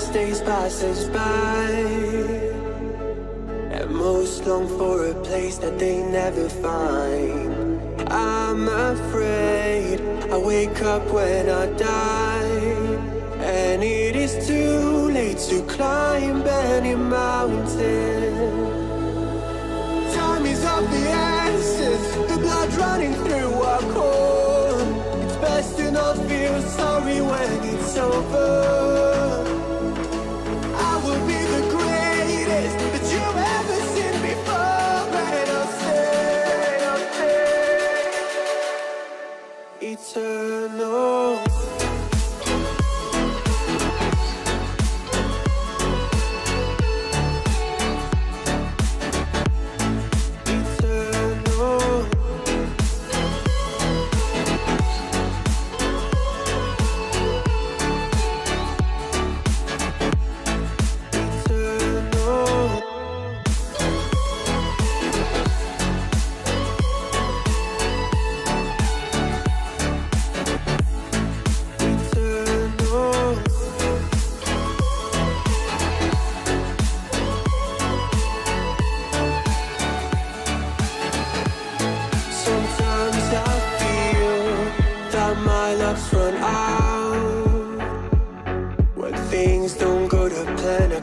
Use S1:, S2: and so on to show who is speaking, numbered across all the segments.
S1: as days pass us by And most long for a place that they never find. I'm afraid I wake up when I die And it is too late to climb any mountain. Time is of the essence The blood running through our core. It's best to not feel sorry when it's over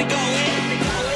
S1: to go
S2: in.